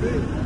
big.